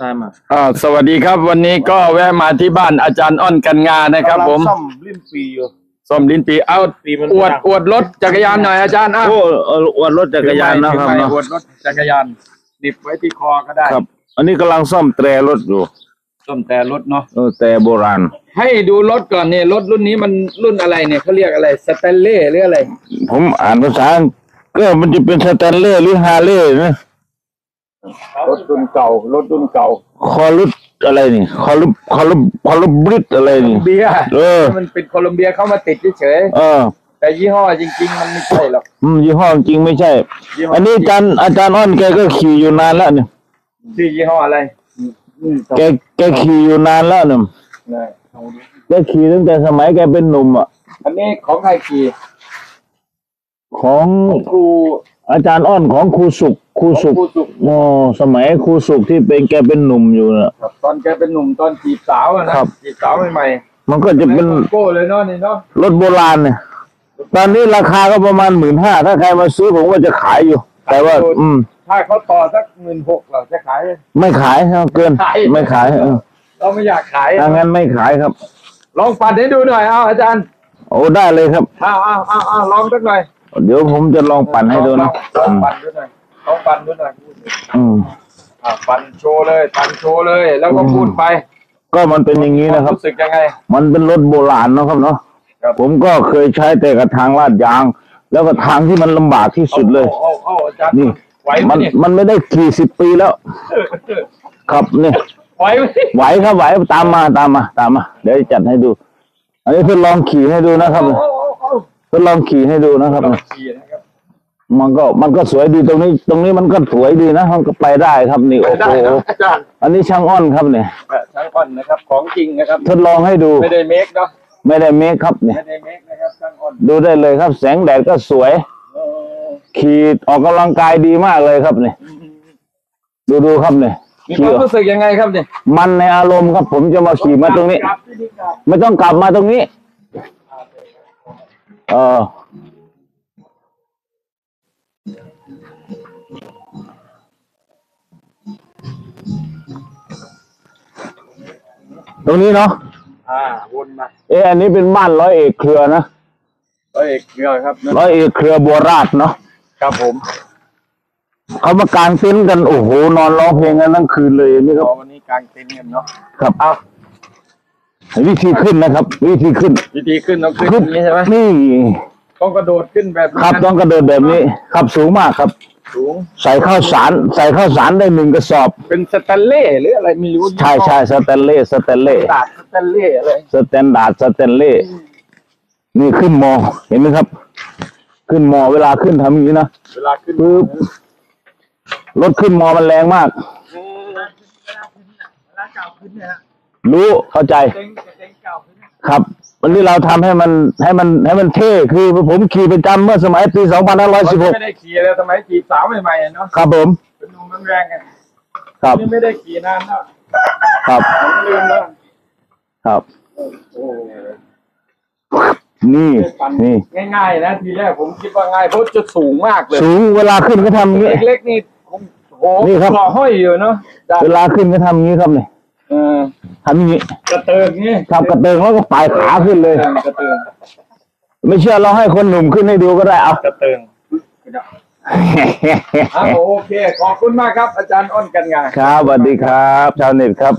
ตามมาอ่าสวัสดีครับ วันนี้ก็แวะมาที่บ้านอาจารย์อ้อนกันงานะครับ ผมซ่อมลิ้นปีอยู่ส้มลิ้นปีเอาปีมันอวดดังอวดรถจักรยานหน่อยอาจารย์อะโอ้เอออวดรถจักรยานนะครับถือไมเนาะอวดรถจักรยานดิบไว้ที่คอก็ได้ครับ อันนี้กำลังซ่อมแตรรถอยู่ส้มแต่รถเนาะเออแต่โบราณ ให้ดูรถก่อนเนี่ยรถรุ่นนี้มันรุ่นอะไรเนี่ยเขาเรียกอะไรสเตนเล่หรืออะไร ผมอ่านภาษาก็มันจะเป็นสแตนเลสหรือฮาร์เลย์นะ รถรุ่นเก่ารถรุ่นเก่า คอรุสอะไรนี่ คอรุคอรุคอรุบริดอะไรนี่ เบียร์เออ มันเป็นโคลอมเบียเข้ามาติดเฉยเออ ๆแต่ยี่ห้อจริง ๆ มันไม่ใช่หรอกอืมยี่ห้อจริงไม่ใช่ ยี่ห้ออันนี้อาจารย์อาจารย์อ้อนแกก็ขี่อยู่นานแล้วเนี่ย ชื่อยี่ห้ออะไรอืมแกแกขี่อยู่นานแล้วเนี่ยได้แกขี่ตั้งแต่สมัยแกเป็นหนุ่มอะ อันนี้ของใครขี่ของครูอาจารย์อ้อนของครูสุข ครูสุขครูสุขโอ้สมัยครูสุขที่เป็นแกเป็นหนุ่มอยู่น่ะครับ ตอนแกเป็นหนุ่มตอนจีบสาวอะนะครับ จีบสาวใหม่มันก็ๆจะเป็นโลโก้เลยเนาะนี่เนาะรถโบราณเนี่ย ตอนนี้ราคาก็ประมาณหมื่นห้าถ้าใครมาซื้อผมก็จะขายอยู่ แต่ว่า อืม ถ้าเขาต่อสักหมื่นหกเราจะขาย ไม่ขายครับเกิน ขาย ไม่ขายเออเราไม่อยากขายถ้างั้นไม่ขายครับ ลองปั่นให้ดูหน่อยเอาอาจารย์โอ้ได้เลยครับ เอาเอาเอาเอาลองสักหน่อยเดี๋ยวผมจะลองปั่นให้ดูนะลองอืมปั่นดูหน่อย ลองปั่นดูหน่อยอืมอ่าปั่นโชว์เลยปั่นโชว์เลย แล้วก็อืมพูดไปก็มันเป็นอย่างนี้นะครับ รู้สึกยังไง มันเป็นรถโบราณเนาะครับเนาะครับ ผมก็เคยใช้แต่กับทางลาดยาง แล้วก็ทางที่มันลำบากที่สุดเลย เอาเอาเอาอาจารย์นี่ ไหวไหมมันเนี่ยมันไม่ได้กี่สิบปีแล้ว ครับนี่ไหวไหมไหวครับไหวตามมาตามมาตามมา เดี๋ยวจัดให้ดู อันนี้ทดลองขี่ให้ดูนะครับเอาเอาเอาทดลองขี่ให้ดูนะครับลองขี่นะครับ มันก็มันก็สวยดีตรงนี้ ตรงนี้มันก็สวยดีนะมันก็ไปได้ครับนี่ไปโอ้ได้โหนะอาจารย์อันนี้ช่างอ้อนครับเนี่ยเออช่างอ่อนนะครับ ของจริงนะครับ ทดลองให้ดูไม่ได้เมคเนาะไม่ได้เมคครับเนี่ยไม่ได้เมคนะครับช่างอ่อนดูได้เลยครับ แสงแดดก็สวยเออขี่ออกกำลังกายดีมากเลยครับเนี่ยดูดูครับเนี่ยมีคขี่วามรู้สึกยังไงครับเนี่ยมันในอารมณ์ครับ ผมจะมาขี่มาตรงนี้ครับที่นี่ครับไม่ต้องกลับมาตรงนี้ เออ ตรงนี้เนาะ อ่าวนมาเอะอันนี้เป็นบ้านร้อยเอกเครือนะ ร้อยเอกเกลือครับร้อยเอกเครือบัวราชเนาะครับผมเขามากางเต็นท์กันโอ้โหนอนร้องเพลงกันทั้งคืนเลยนี่ครรับอวันนี้กางเต็นท์กันเนาะครับเอาวิธีขึ้นนะครับ วิธีขึ้นวิธีขึ้นต้องขึ้นอย่างนี้ใช่ไหมนี่ ต้องกระโดดขึ้นแบบนี้ครับนะต้องกระโดดแบบนี้ ครับสูงมากครับ สูง ใส่ข้าวสาร ใส่ข้าวสารได้หนึ่งกระสอบ เป็นสแตนเล่หรืออะไรไม่รู้ใช่ใช่สแตนเลสสแตนเลดาดสแตนเล่อะไร standard สแตนเลสนี่ขึ้นมอเห็นไหมครับ ขึ้นมอเวลาขึ้นทำอย่างนี้นะเวลาขึ้นปึ๊บรถขึ้นมอมันแรงมากรู้เข้าใจเต็งเต็งเก่าขึ้นครับ วันนี้เราทำให้มันให้มันให้มันเท่คือผมขี่ประจำเมื่อสมัยปีไม่2516ได้ขี่แล้วสมัยจีบสาวใหม่ๆอะเนาะครับผมเป็นหนุ่มแรงๆกันครับนี่ไม่ได้ขี่นานแล้วครับผมลืมแล้วครับโอ้นี่ปั่นนี่ง่ายๆนะทีแรกผมคิดว่าง่ายเพราะจะสูงมากเลย สูงเวลาขึ้นก็ทำอย่างนี้เล็กๆนี่ผมโอ้โหนี่ครับหล่อห้อยอยู่เนาะจ้ะเวลาขึ้นก็ทำอย่างนี้ครับเนี่ย เออทำอย่างนี้กระเติงนี่ทำกระเติงแล้วก็ปลายขาขึ้นเลย กระเติงไม่เชื่อเราให้คนหนุ่มขึ้นให้ดูก็ได้เอา กระเติงอะโอเค ขอบคุณมากครับ อาจารย์อ้นกันงานครับสวัสดีครับ ชาวเน็ตครับ